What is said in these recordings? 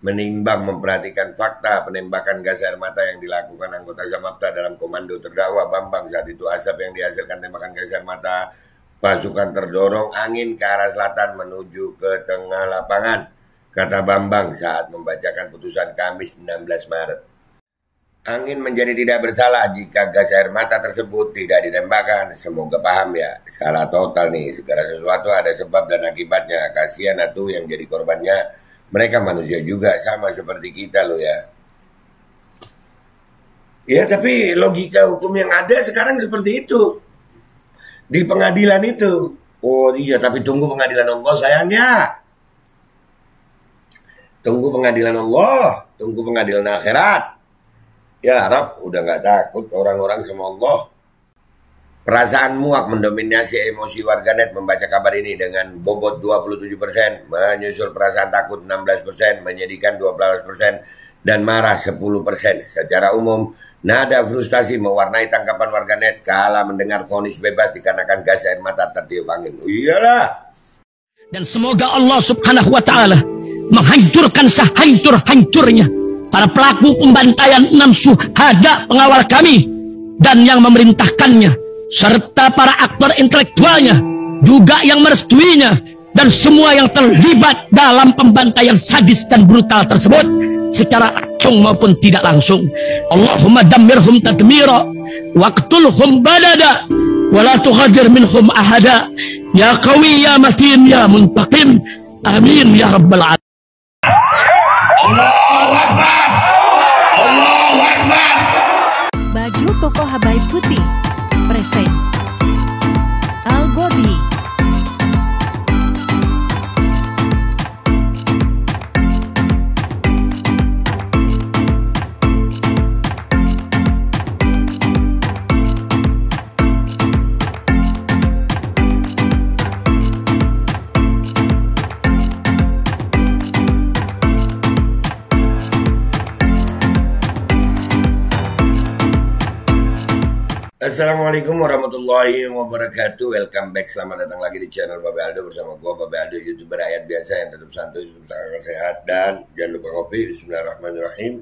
menimbang memperhatikan fakta penembakan gas air mata yang dilakukan anggota Samapta dalam komando terdakwa Bambang saat itu. Asap yang dihasilkan tembakan gas air mata pasukan terdorong angin ke arah selatan menuju ke tengah lapangan kata Bambang saat membacakan putusan Kamis 16 Maret. Angin menjadi tidak bersalah jika gas air mata tersebut tidak ditembakkan. Semoga paham ya. Salah total nih. Segala sesuatu ada sebab dan akibatnya. Kasihan atuh yang jadi korbannya mereka manusia juga sama seperti kita loh ya. Ya tapi logika hukum yang ada sekarang seperti itu. Di pengadilan itu. Oh iya tapi tunggu pengadilan Allah sayangnya. Tunggu pengadilan Allah. Tunggu pengadilan akhirat. Ya Arab udah nggak takut orang-orang sama Allah. Perasaan muak mendominasi emosi warganet membaca kabar ini dengan bobot 27%, menyusul perasaan takut 16%, menyedihkan 12%, dan marah 10%. Secara umum, nada frustasi mewarnai tangkapan warganet kala mendengar vonis bebas dikarenakan gas air mata tertiup angin. Iyalah. Dan semoga Allah subhanahu wa ta'ala menghancurkan sehancur-hancurnya para pelaku pembantaian enam suhada pengawal kami dan yang memerintahkannya serta para aktor intelektualnya juga yang merestuinya dan semua yang terlibat dalam pembantaian sadis dan brutal tersebut secara langsung maupun tidak langsung. Allahumma dammirhum tadmira waqtulhum badada wala tughadir minhum ahada. Ya qawi ya matin ya muntaqim amin ya rabbal alamin. Allahu Akbar. Allahu Akbar. Baju koko Habaib Putih presente. Assalamualaikum warahmatullahi wabarakatuh. Welcome back, selamat datang lagi di channel Babe Aldo Bersama gue Babe Aldo, youtuber rakyat biasa yang tetap santai, tetap sangat sehat Dan jangan lupa ngopi, bismillahirrahmanirrahim.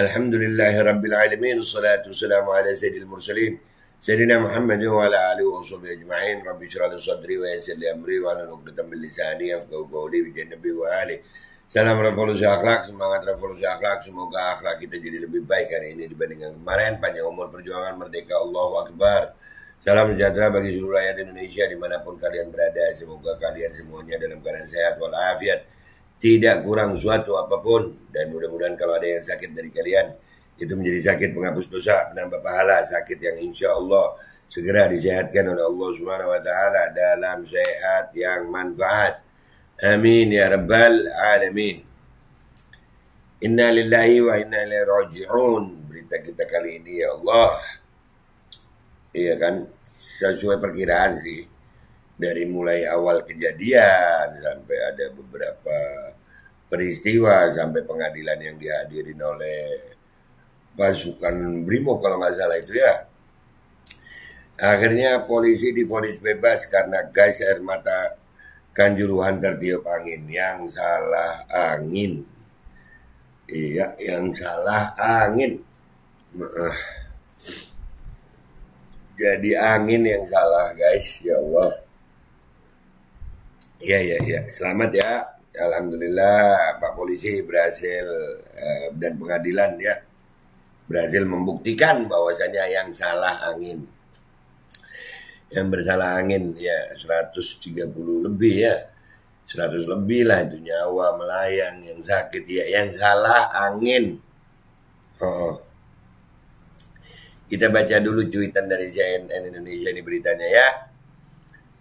Alhamdulillahi rabbil alamin. Assalatu wassalamu ala sayyidil mursalin. Sayyidina Muhammad wa ala alihi wa sahbihi ajma'in. Rabbi syurah sadri wa yasir li amri Wa ala nuqdatan bil lisani Afgau qawli. Bi jannabi wa alihi Salam revolusi akhlak, semangat revolusi akhlak. Semoga akhlak kita jadi lebih baik hari ini dibandingkan kemarin. Panjang umur perjuangan merdeka Allahu Akbar. Salam sejahtera bagi seluruh rakyat Indonesia di mana pun kalian berada. Semoga kalian semuanya dalam keadaan sehat walafiat. Tidak kurang suatu apa pun. Dan mudah-mudahan kalau ada yang sakit dari kalian. Itu menjadi sakit penghapus dosa, penambah pahala. Sakit yang insya Allah segera disehatkan oleh Allah Subhanahu Wa Taala dalam sehat yang manfaat. Amin ya rabbal alamin. Inna lillahi wa inna ilaihi. Berita kita kali ini ya Allah. Iya kan sesuai perkiraan sih. Dari mulai awal kejadian sampai ada beberapa peristiwa sampai pengadilan yang dihadirin oleh pasukan Brimo kalau nggak salah itu ya. Akhirnya polisi difonis bebas karena gas air mata Kanjuruhan tertiup angin yang salah angin. Iya, yang salah angin. Jadi angin yang salah, guys. Ya Allah. Iya, iya, iya. Selamat ya. Alhamdulillah Pak Polisi berhasil eh, dan pengadilan ya berhasil membuktikan bahwasanya yang salah angin yang bersalah angin ya 130 lebih ya. 100 lebih lah itu nyawa melayang yang sakit ya. Yang salah angin. Oh. kita baca dulu cuitan dari CNN Indonesia ini beritanya ya.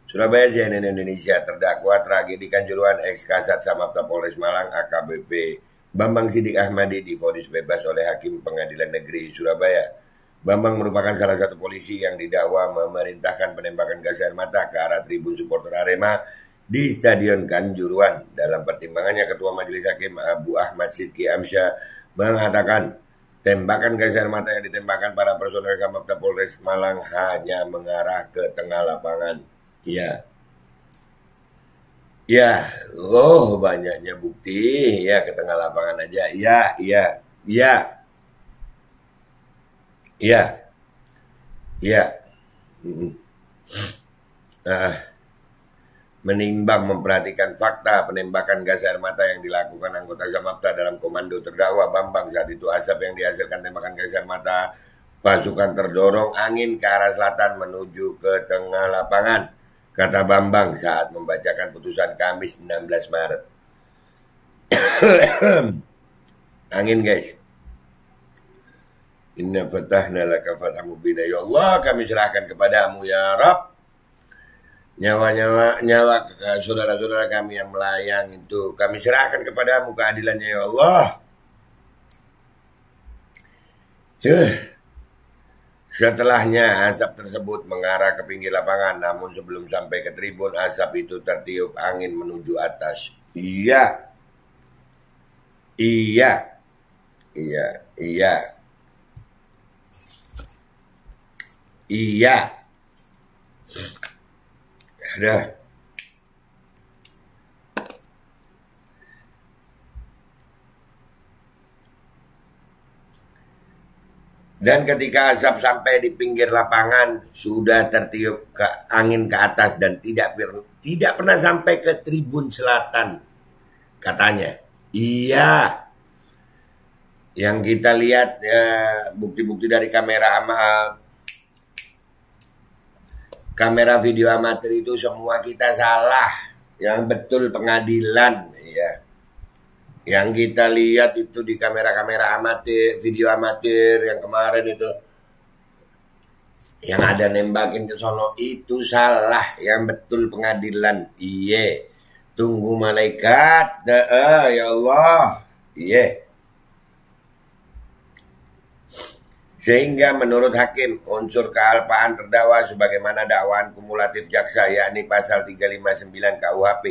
Surabaya CNN Indonesia terdakwa tragedi Kanjuruhan ex Kasat Samapta Polres Malang AKBP Bambang Sidik Ahmadi difonis bebas oleh Hakim Pengadilan Negeri Surabaya Bambang merupakan salah satu polisi yang didakwa memerintahkan penembakan gas air mata ke arah tribun supporter Arema di Stadion Kanjuruan. Dalam pertimbangannya Ketua Majelis Hakim Abu Ahmad Sidki Amsyah mengatakan tembakan gas air mata yang ditembakkan para personel Samapta Polres Malang hanya mengarah ke tengah lapangan. Iya. Ya, oh banyaknya bukti. Ya, ke tengah lapangan aja. Ya, iya, iya. Iya. Iya. Mm-mm. Ah, menimbang memperhatikan fakta penembakan gas air mata yang dilakukan anggota Samapta dalam komando terdakwa Bambang saat itu asap yang dihasilkan tembakan gas air mata pasukan terdorong angin ke arah selatan menuju ke tengah lapangan kata Bambang saat membacakan putusan Kamis 16 Maret angin guys Inna fatahna laka fatah mubina ya Allah kami serahkan kepadamu ya Rabb nyawa-nyawa nyawa saudara-saudara kami yang melayang itu kami serahkan kepadamu keadilannya ya Allah. Setelahnya asap tersebut mengarah ke pinggir lapangan namun sebelum sampai ke tribun asap itu tertiup angin menuju atas. Iya. Iya. Iya, iya. Iya. Ada. Dan ketika asap sampai di pinggir lapangan sudah tertiup ke angin ke atas dan tidak tidak pernah sampai ke tribun selatan katanya. Iya. Yang kita lihat eh, bukti-bukti dari kamera ama kamera video amatir itu semua kita salah. Yang betul pengadilan ya. Yang kita lihat itu di kamera-kamera amatir, video amatir yang kemarin itu yang ada nembakin ke sono itu salah, yang betul pengadilan. Iye. Tunggu malaikat. Dah, ya Allah. Iye. Sehingga menurut hakim unsur kealpaan terdakwa sebagaimana dakwaan kumulatif jaksa yakni pasal 359 KUHP,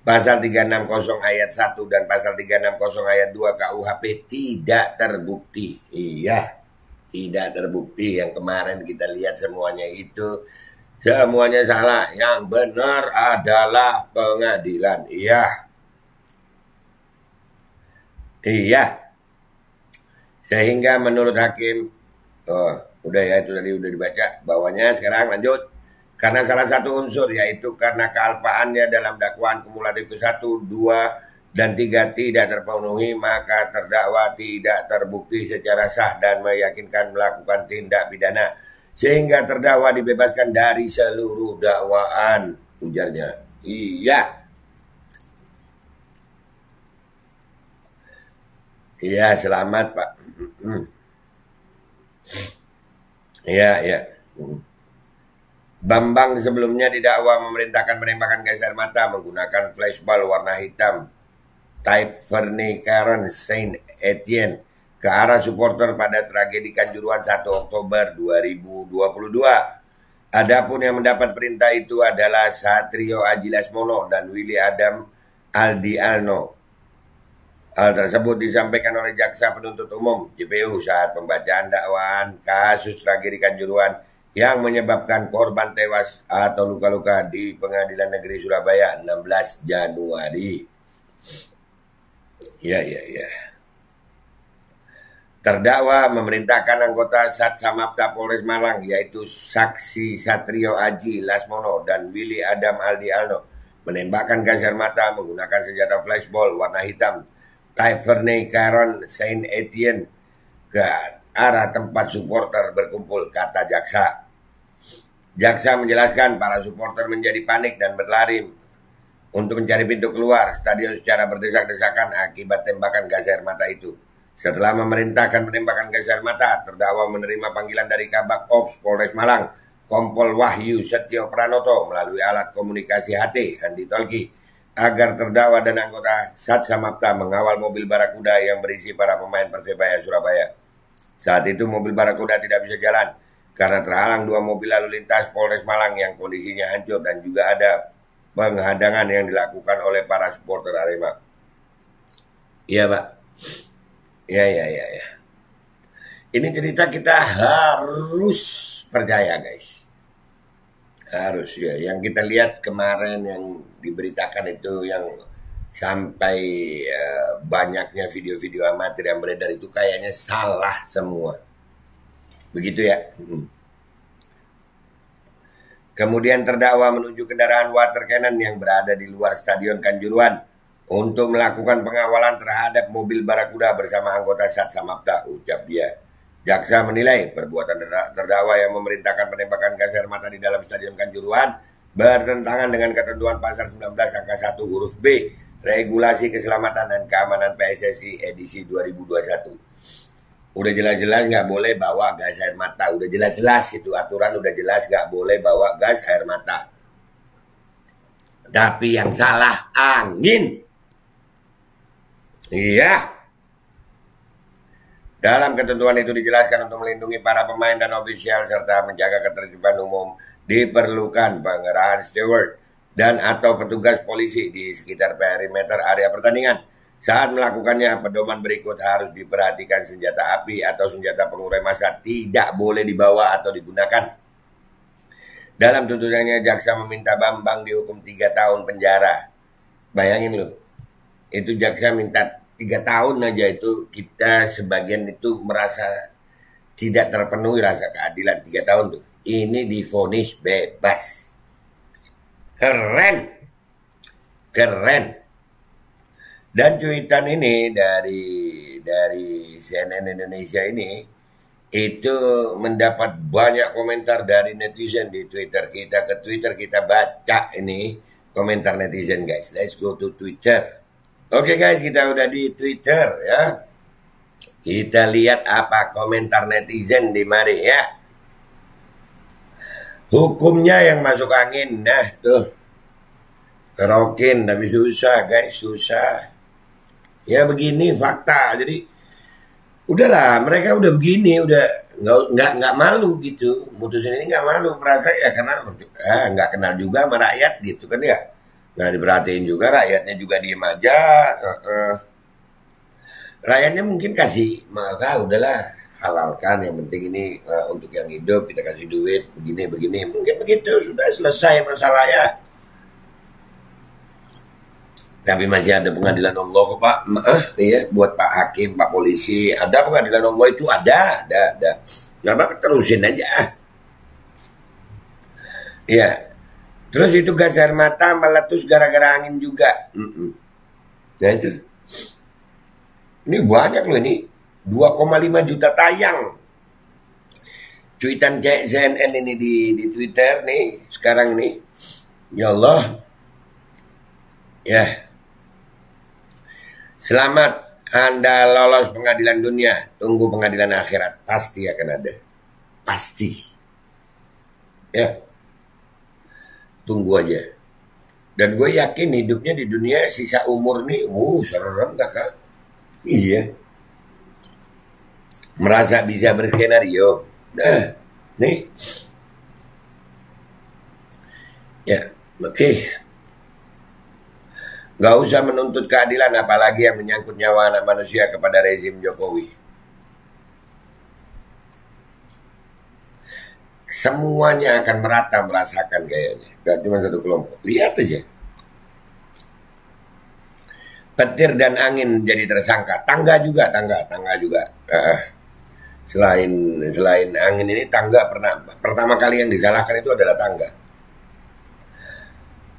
pasal 360 ayat 1 dan pasal 360 ayat 2 KUHP tidak terbukti. Iya, tidak terbukti yang kemarin kita lihat semuanya itu semuanya salah. Yang benar adalah pengadilan. Iya. Iya. Sehingga menurut hakim, oh, udah ya itu tadi udah dibaca bawahnya sekarang lanjut. Karena salah satu unsur yaitu karena kealpaannya dalam dakwaan kumulatif ke satu, dua, dan tiga tidak terpenuhi maka terdakwa tidak terbukti secara sah dan meyakinkan melakukan tindak pidana sehingga terdakwa dibebaskan dari seluruh dakwaan ujarnya. Iya. Iya, selamat Pak. Hmm. Iya, iya. Hmm. Bambang sebelumnya didakwa memerintahkan penembakan gas air mata menggunakan flashball warna hitam Type Vernier Karen Saint Etienne ke arah supporter pada tragedi Kanjuruhan 1 Oktober 2022. Adapun yang mendapat perintah itu adalah Satrio Aji Lasmono dan Willy Adam Aldi Alno. Hal tersebut disampaikan oleh Jaksa Penuntut Umum JPU saat pembacaan dakwaan kasus tragedi Kanjuruhan yang menyebabkan korban tewas atau luka-luka di Pengadilan Negeri Surabaya 16 Januari. Ya, ya, ya. Terdakwa memerintahkan anggota Sat Samapta Polres Malang yaitu Saksi Satrio Aji Lasmono dan Willy Adam Aldi Alno menembakkan gas air mata menggunakan senjata flashball warna hitam Type Vernier Caron Saint Etienne ke arah tempat supporter berkumpul, kata jaksa. Jaksa menjelaskan para supporter menjadi panik dan berlari untuk mencari pintu keluar stadion secara berdesak-desakan akibat tembakan gas air mata itu. Setelah memerintahkan menembakkan gas air mata, terdakwa menerima panggilan dari Kabak Ops Polres Malang, Kompol Wahyu Setio Pranoto melalui alat komunikasi HT Andi Tolki agar terdakwa dan anggota Sat Samapta mengawal mobil Barakuda yang berisi para pemain Persebaya Surabaya. Saat itu mobil Barakuda tidak bisa jalan karena terhalang dua mobil lalu lintas Polres Malang yang kondisinya hancur dan juga ada penghadangan yang dilakukan oleh para supporter Arema. Iya, Pak. Ya, ya, ya, ya. Ini cerita kita harus percaya, guys. Harus ya. Yang kita lihat kemarin yang diberitakan itu yang sampai eh, banyaknya video-video amatir yang beredar itu kayaknya salah semua. Begitu ya. Hmm. Kemudian terdakwa menuju kendaraan water cannon yang berada di luar Stadion Kanjuruhan untuk melakukan pengawalan terhadap mobil Barakuda bersama anggota Sat Samapta, ucap dia. Jaksa menilai perbuatan terda- terdakwa yang memerintahkan penembakan gas air mata di dalam Stadion Kanjuruhan bertentangan dengan ketentuan pasal 19 angka 1 huruf B Regulasi Keselamatan dan Keamanan PSSI edisi 2021. Udah jelas-jelas nggak boleh bawa gas air mata. Udah jelas-jelas itu aturan udah jelas nggak boleh bawa gas air mata. Tapi yang salah angin. Iya. Dalam ketentuan itu dijelaskan untuk melindungi para pemain dan ofisial serta menjaga ketertiban umum diperlukan pengerahan steward dan atau petugas polisi di sekitar perimeter area pertandingan. Saat melakukannya, pedoman berikut harus diperhatikan senjata api atau senjata pengurai massa tidak boleh dibawa atau digunakan. Dalam tuntutannya, jaksa meminta Bambang dihukum tiga tahun penjara. Bayangin loh, itu jaksa minta tiga tahun aja itu kita sebagian itu merasa tidak terpenuhi rasa keadilan tiga tahun tuh. Ini difonis bebas. Keren. Keren. Dan cuitan ini dari dari CNN Indonesia ini itu mendapat banyak komentar dari netizen di Twitter. Kita ke Twitter kita baca ini komentar netizen guys. Let's go to Twitter. Oke guys, kita udah di Twitter ya. Kita lihat apa komentar netizen di mari ya. Hukumnya yang masuk angin, nah tuh. Kerokin tapi susah guys, susah. Ya begini fakta. Jadi udahlah mereka udah begini, udah nggak nggak nggak malu gitu. Mutusin ini nggak malu, merasa ya karena ah, nggak kenal juga sama rakyat gitu kan ya. Nggak diperhatiin juga rakyatnya juga diem aja. Uh, uh. Rakyatnya mungkin kasih maka udahlah halalkan yang penting ini uh, untuk yang hidup kita kasih duit begini begini mungkin begitu sudah selesai masalahnya. Tapi masih ada pengadilan Allah Pak? Maaf ya buat Pak Hakim Pak Polisi ada pengadilan Allah itu? Ada ada ada. Nggak apa terusin aja. Ya terus itu gas air mata meletus gara-gara angin juga. Mm-mm. nah itu. Ini banyak loh ini 2,5 juta tayang cuitan CNN ini di di Twitter nih sekarang nih ya Allah ya Selamat Anda lolos pengadilan dunia. Tunggu pengadilan akhirat. Pasti akan ada. Pasti. Ya. Tunggu aja. Dan gue yakin hidupnya di dunia sisa umur nih. Uh, serem gak kak? Iya. Merasa bisa berskenario. Nah, nih. Ya, oke. Okay. Gak usah menuntut keadilan apalagi yang menyangkut nyawa anak manusia kepada rezim Jokowi. Semuanya akan merata merasakan kayaknya. Gak cuma satu kelompok. Lihat aja. Petir dan angin jadi tersangka. Tangga juga, tangga, tangga juga. Uh, selain selain angin ini tangga pernah pertama kali yang disalahkan itu adalah tangga.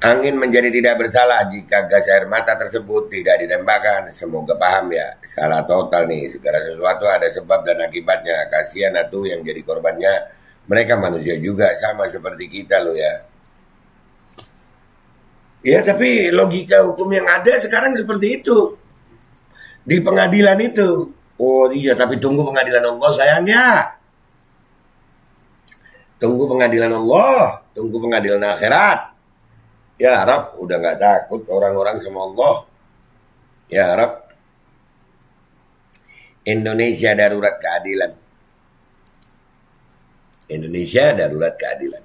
Angin menjadi tidak bersalah jika gas air mata tersebut tidak ditembakkan. Semoga paham ya. Salah total nih. Segala sesuatu ada sebab dan akibatnya. Kasihan atuh yang jadi korbannya. Mereka manusia juga sama seperti kita loh ya. Ya tapi logika hukum yang ada sekarang seperti itu. Di pengadilan itu. Oh iya tapi tunggu pengadilan Allah sayangnya. Tunggu pengadilan Allah. Tunggu pengadilan akhirat. Ya Arab udah nggak takut orang-orang sama Allah. Ya Arab. Indonesia darurat keadilan. Indonesia darurat keadilan.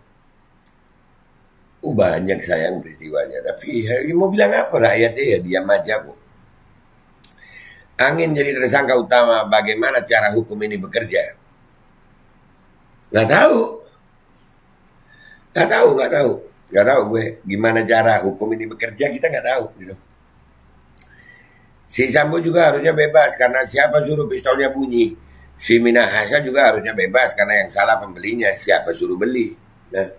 Uh, banyak sayang peristiwanya. Tapi ya, mau bilang apa rakyatnya ya diam aja kok. Angin jadi tersangka utama bagaimana cara hukum ini bekerja. Nggak tahu. Nggak tahu, nggak tahu. Gak tahu gue gimana cara hukum ini bekerja kita nggak tahu gitu. Si Sambo juga harusnya bebas karena siapa suruh pistolnya bunyi. Si Minahasa juga harusnya bebas karena yang salah pembelinya siapa suruh beli. Nah,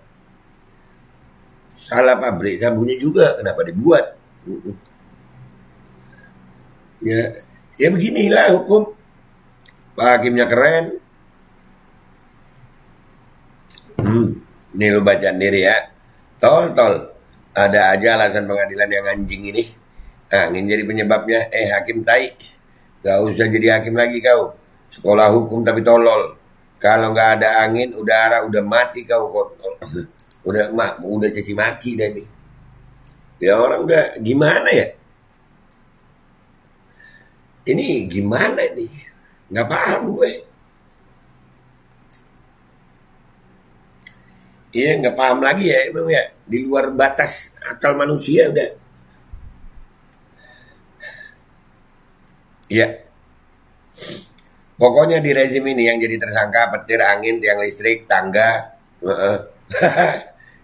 salah pabrik bunyi juga kenapa dibuat? Ya, ya beginilah hukum. Pak Hakimnya keren. Hmm, ini lu baca sendiri ya. Tol, tol. Ada aja alasan pengadilan yang anjing ini. Angin jadi penyebabnya. Eh, hakim tai. Gak usah jadi hakim lagi kau. Sekolah hukum tapi tolol. Kalau nggak ada angin, udara udah mati kau udah mak, udah caci maki dah ini. Ya orang udah gimana ya? Ini gimana nih? Nggak paham gue. Iya nggak paham lagi ya emang ya di luar batas akal manusia udah. Iya. Pokoknya di rezim ini yang jadi tersangka petir angin tiang listrik tangga.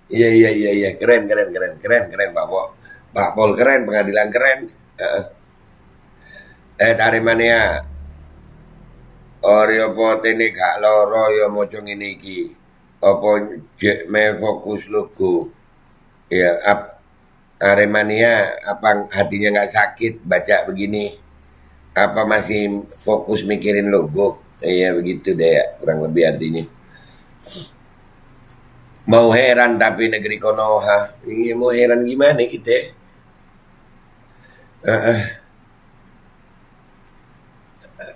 Iya iya iya iya keren keren keren keren keren Pak Pol. Pak Pol keren pengadilan keren. Eh tarimania. Oreo potene gak loro ya maca ngene iki. Apa jek me fokus logo ya ap Aremania apa hatinya nggak sakit baca begini? Apa masih fokus mikirin logo iya begitu deh ya kurang lebih artinya. Mau heran tapi negeri Konoha ini mau heran gimana kita uh, uh.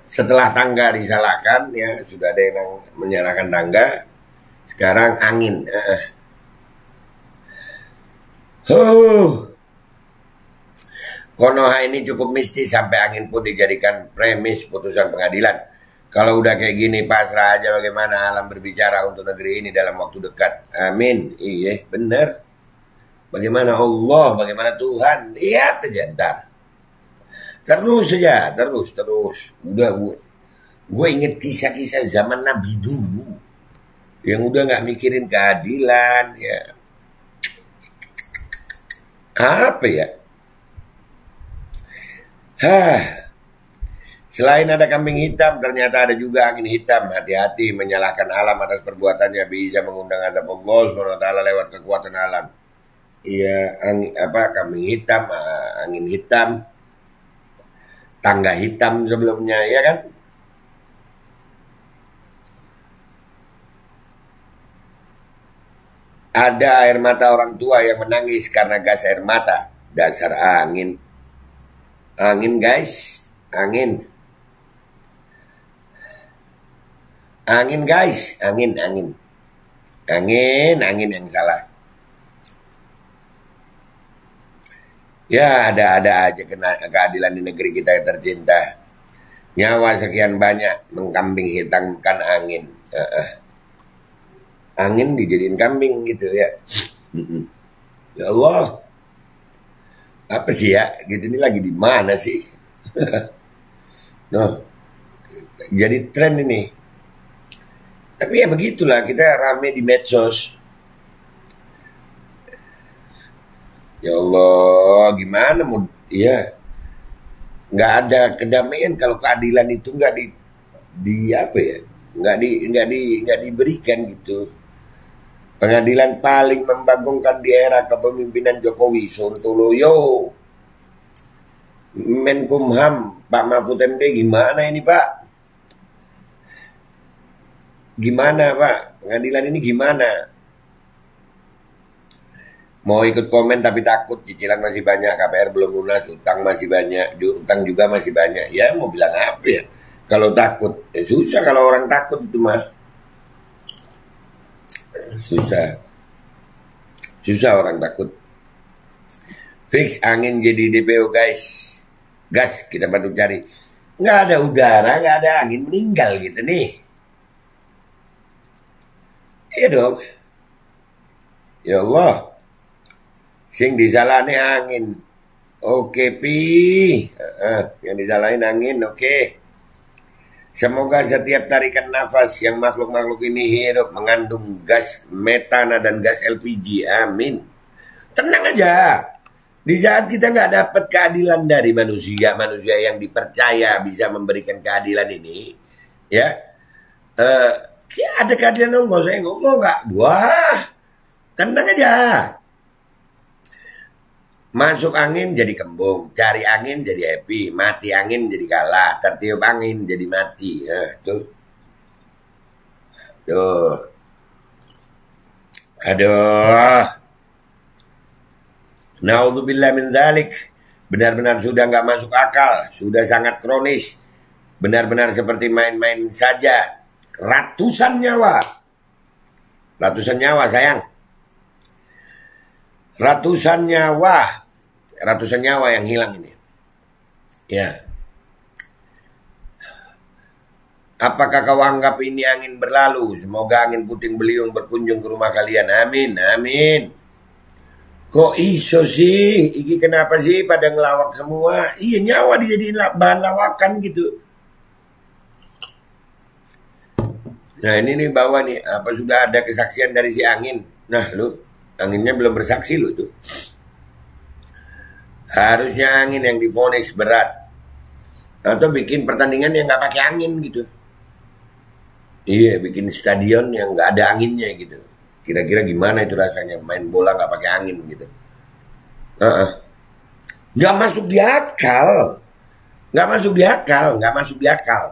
Setelah tangga disalahkan ya sudah ada yang menyalahkan tangga sekarang angin. Huh. Konoha ini cukup mistis sampai angin pun dijadikan premis putusan pengadilan. Kalau udah kayak gini pasrah aja bagaimana alam berbicara untuk negeri ini dalam waktu dekat. Amin. Iya, benar. Bagaimana Allah, bagaimana Tuhan. Lihat aja ntar. Terus saja, terus, terus. Udah gue, gue inget kisah-kisah zaman Nabi dulu yang udah nggak mikirin keadilan ya apa ya Hah. Selain ada kambing hitam, ternyata ada juga angin hitam. Hati-hati menyalahkan alam atas perbuatannya bisa mengundang adab Allah SWT lewat kekuatan alam. Iya, angin apa kambing hitam, ah, angin hitam, tangga hitam sebelumnya, ya kan? Ada air mata orang tua yang menangis karena gas air mata. Dasar angin. Angin guys. Angin. Angin guys. Angin, angin. Angin, angin yang salah. Ya ada-ada aja kena keadilan di negeri kita yang tercinta. Nyawa sekian banyak mengkambing hitamkan angin. Uh -uh angin dijadiin kambing gitu ya. Ya Allah. Apa sih ya? Gitu ini lagi di mana sih? noh. Jadi tren ini. Tapi ya begitulah kita rame di medsos. Ya Allah, gimana mau ya nggak ada kedamaian kalau keadilan itu nggak di di apa ya nggak di nggak di nggak diberikan gitu Pengadilan paling membagongkan di era kepemimpinan Jokowi, Sontoloyo. Menkumham, Pak Mahfud MD, gimana ini Pak? Gimana Pak? Pengadilan ini gimana? Mau ikut komen tapi takut, cicilan masih banyak, KPR belum lunas, utang masih banyak, utang juga masih banyak. Ya mau bilang apa ya? Kalau takut, ya susah kalau orang takut itu mah susah. Susah orang takut. Fix angin jadi DPO guys. Gas kita bantu cari. Nggak ada udara nggak ada angin meninggal gitu nih. Iya dong. Ya Allah sing disalahnya angin oke pi uh, yang disalahin angin oke okay. Semoga setiap tarikan nafas yang makhluk-makhluk ini hidup mengandung gas metana dan gas LPG. Amin. Tenang aja. Di saat kita nggak dapat keadilan dari manusia, manusia yang dipercaya bisa memberikan keadilan ini, ya, eh, ya ada keadilan Allah. Saya ngomong nggak, wah, tenang aja. Masuk angin jadi kembung, cari angin jadi happy, mati angin jadi kalah, tertiup angin jadi mati. Ya, tuh. Tuh. Aduh. Naudzubillah min dzalik. Benar-benar sudah nggak masuk akal, sudah sangat kronis. Benar-benar seperti main-main saja. Ratusan nyawa. Ratusan nyawa sayang. Ratusan nyawa. Ratusan nyawa yang hilang ini. Ya. Apakah kau anggap ini angin berlalu? Semoga angin puting beliung berkunjung ke rumah kalian. Amin, amin. Kok iso sih? Iki kenapa sih pada ngelawak semua? Iya nyawa dijadiin bahan lawakan gitu. Nah ini nih bawa nih, apa sudah ada kesaksian dari si angin? Nah lu, anginnya belum bersaksi lu tuh. Harusnya angin yang difonis berat. Atau bikin pertandingan yang nggak pakai angin gitu. Iya, bikin stadion yang nggak ada anginnya gitu. Kira-kira gimana itu rasanya main bola nggak pakai angin gitu? Nggak masuk di akal, nggak masuk di akal, nggak masuk di akal.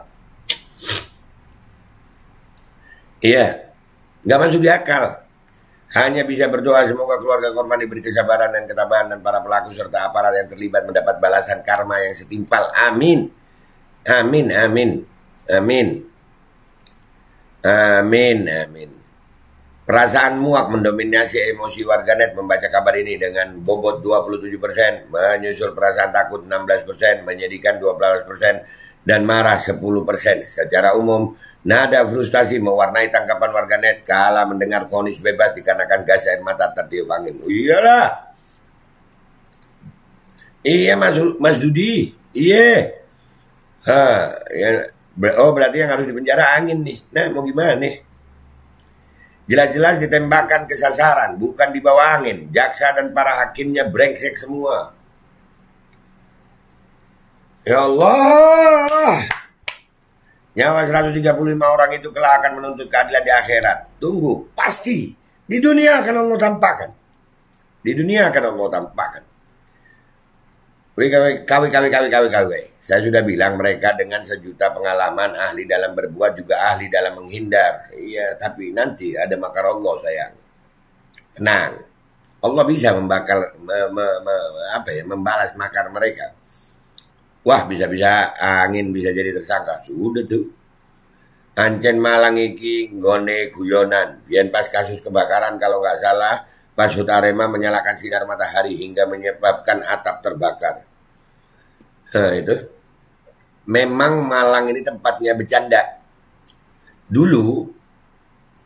Iya, nggak masuk di akal. Hanya bisa berdoa semoga keluarga korban diberi kesabaran dan ketabahan dan para pelaku serta aparat yang terlibat mendapat balasan karma yang setimpal. Amin. Amin, amin, amin. Amin, amin. Perasaan muak mendominasi emosi warganet membaca kabar ini dengan bobot 27%, menyusul perasaan takut 16%, menyedihkan 12%, dan marah 10%. Secara umum, nada frustasi mewarnai tangkapan warganet kala mendengar vonis bebas dikarenakan gas air mata tertiup angin. Oh, iyalah. Iya Mas, Mas Dudi. Iya. Ha, ya, Oh berarti yang harus dipenjara angin nih. Nah mau gimana nih? Jelas-jelas ditembakkan ke sasaran, bukan di bawah angin. Jaksa dan para hakimnya brengsek semua. Ya Allah. Nyawa 135 orang itu kelak akan menuntut keadilan di akhirat. Tunggu, pasti. Di dunia akan Allah tampakkan. Di dunia akan Allah tampakkan. Kawi, kawi, kawi, kawi, kawi. Saya sudah bilang mereka dengan sejuta pengalaman ahli dalam berbuat juga ahli dalam menghindar. Iya, tapi nanti ada makar Allah sayang. Tenang. Allah bisa membakar, me, me, me, apa ya, membalas makar mereka. Wah, bisa-bisa angin bisa jadi tersangka. Sudah tuh. Ancen Malang iki ngone guyonan. Biar pas kasus kebakaran kalau nggak salah, Pasut Arema menyalakan sinar matahari hingga menyebabkan atap terbakar. Nah, itu. Memang Malang ini tempatnya bercanda. Dulu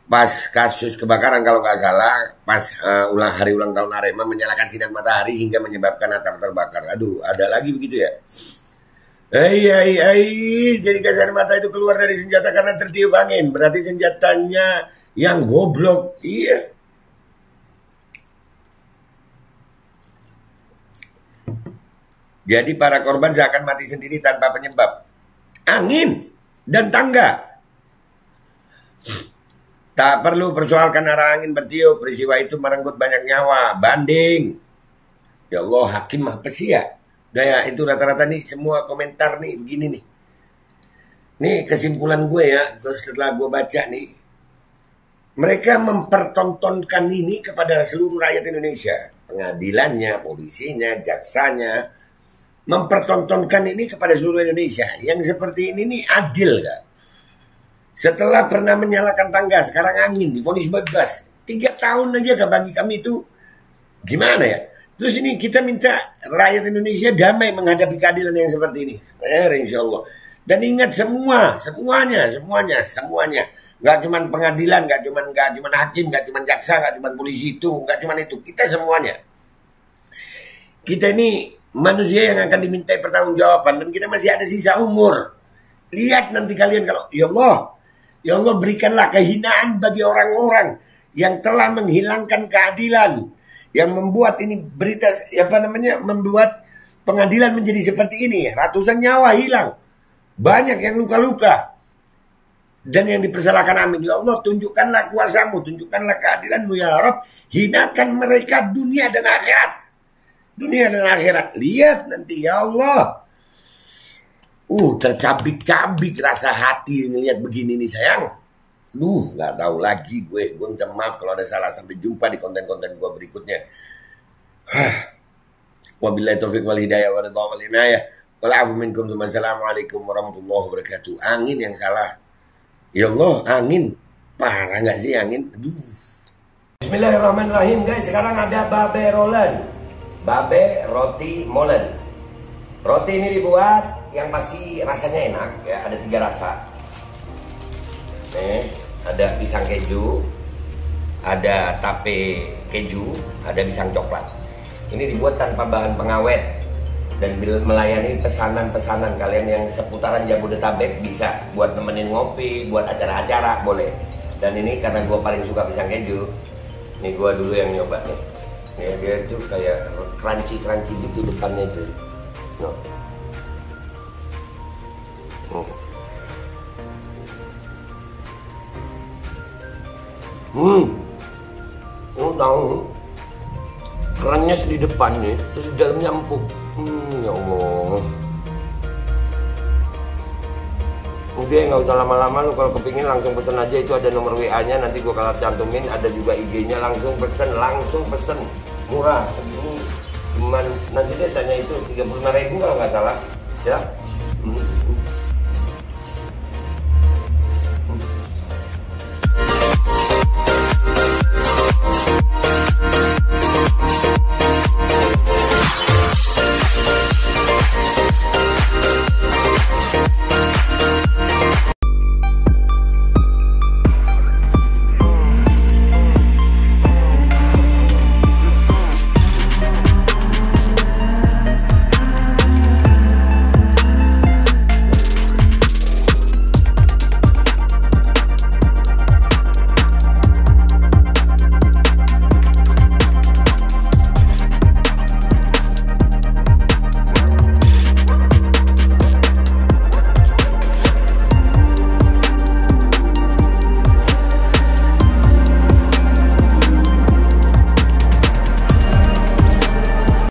pas kasus kebakaran kalau nggak salah, pas uh, ulang hari ulang tahun Arema menyalakan sinar matahari hingga menyebabkan atap terbakar. Aduh, ada lagi begitu ya? Hei, hei, hei, jadi gas air mata itu keluar dari senjata karena tertiup angin. Berarti senjatanya yang goblok. Iya. Jadi para korban seakan mati sendiri tanpa penyebab. Angin dan tangga. Tak perlu persoalkan arah angin bertiup. Peristiwa itu merenggut banyak nyawa. Banding. Ya Allah, hakim apa sih ya? Udah ya, itu rata-rata nih semua komentar nih begini nih. Nih kesimpulan gue ya, setelah gue baca nih. Mereka mempertontonkan ini kepada seluruh rakyat Indonesia. Pengadilannya, polisinya, jaksanya, mempertontonkan ini kepada seluruh Indonesia. Yang seperti ini nih adil gak? Setelah pernah menyalakan tangga, sekarang angin, difonis bebas. Tiga tahun aja gak bagi kami itu gimana ya? Terus ini kita minta rakyat Indonesia damai menghadapi keadilan yang seperti ini. Eh, insya Allah. Dan ingat semua, semuanya, semuanya, semuanya. Gak cuma pengadilan, gak cuma gak cuman hakim, gak cuma jaksa, gak cuma polisi itu, gak cuma itu. Kita semuanya. Kita ini manusia yang akan dimintai pertanggungjawaban dan kita masih ada sisa umur. Lihat nanti kalian kalau ya Allah, ya Allah berikanlah kehinaan bagi orang-orang yang telah menghilangkan keadilan, yang membuat ini berita apa namanya membuat pengadilan menjadi seperti ini. Ratusan nyawa hilang. Banyak yang luka-luka. Dan yang dipersalahkan amin. Ya Allah tunjukkanlah kuasamu tunjukkanlah keadilanmu ya Rob hinakan mereka dunia dan akhirat. Dunia dan akhirat. Lihat nanti ya Allah. Uh tercabik-cabik rasa hati ngelihat begini nih sayang Duh, nggak tahu lagi gue. Gue minta maaf kalau ada salah. Sampai jumpa di konten-konten gue berikutnya. Wabillahi taufiq wal hidayah wa ridha wal inayah. Minkum. Assalamualaikum warahmatullahi wabarakatuh. Angin yang salah. Ya Allah, angin. Parah nggak sih angin? Aduh. Bismillahirrahmanirrahim guys. Sekarang ada babe rolen. Babe roti molen. Roti ini dibuat yang pasti rasanya enak ya. Ada tiga rasa. Nih, ada pisang keju, ada tape keju, ada pisang coklat. Ini dibuat tanpa bahan pengawet dan bila melayani pesanan-pesanan kalian yang seputaran Jabodetabek bisa buat nemenin ngopi, buat acara-acara boleh. Dan ini karena gue paling suka pisang keju, ini gue dulu yang nyoba nih. Nih dia itu kayak crunchy-crunchy gitu depannya itu. No. Hmm. Oh tahu. Kerannya di depan nih, terus dalamnya empuk. Hmm, ya Allah. Udah nggak usah lama-lama lu kalau kepingin langsung pesen aja itu ada nomor WA-nya nanti gua kalau cantumin ada juga IG-nya langsung pesen langsung pesen murah cuman nanti dia tanya itu 35 ribu kalau nggak salah ya. Hmm.